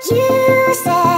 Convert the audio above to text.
You said